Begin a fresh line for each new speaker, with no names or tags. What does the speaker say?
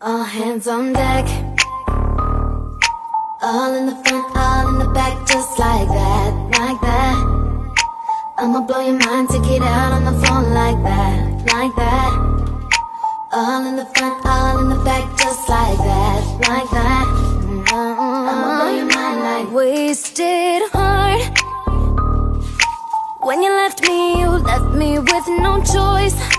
All hands on deck. All in the front, all in the back, just like that, like that. I'ma blow your mind, take it out on the phone like that, like that. All in the front, all in the back, just like that, like that. I'ma blow your mind like wasted heart. When you left me, you left me with no choice.